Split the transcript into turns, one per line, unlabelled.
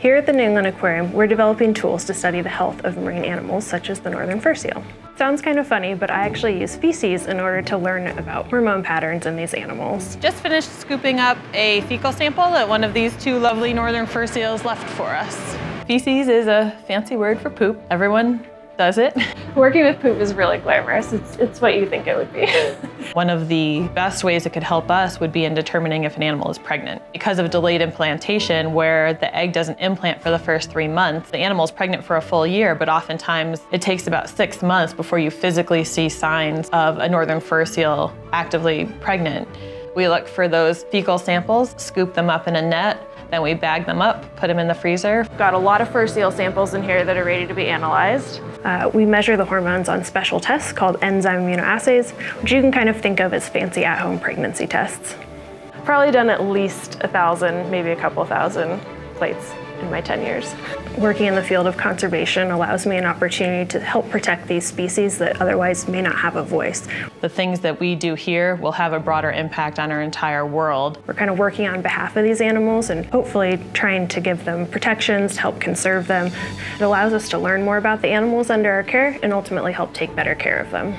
Here at the New England Aquarium, we're developing tools to study the health of marine animals such as the northern fur seal. Sounds kind of funny, but I actually use feces in order to learn about hormone patterns in these animals.
Just finished scooping up a fecal sample that one of these two lovely northern fur seals left for us. Feces is a fancy word for poop. Everyone does it.
Working with poop is really glamorous. It's, it's what you think it would be.
One of the best ways it could help us would be in determining if an animal is pregnant. Because of delayed implantation, where the egg doesn't implant for the first three months, the animal is pregnant for a full year, but oftentimes it takes about six months before you physically see signs of a northern fur seal actively pregnant. We look for those fecal samples, scoop them up in a net, then we bag them up, put them in the freezer.
Got a lot of fur seal samples in here that are ready to be analyzed. Uh, we measure the hormones on special tests called enzyme immunoassays, which you can kind of think of as fancy at-home pregnancy tests. Probably done at least a thousand, maybe a couple thousand plates in my 10 years. Working in the field of conservation allows me an opportunity to help protect these species that otherwise may not have a voice.
The things that we do here will have a broader impact on our entire world.
We're kind of working on behalf of these animals and hopefully trying to give them protections to help conserve them. It allows us to learn more about the animals under our care and ultimately help take better care of them.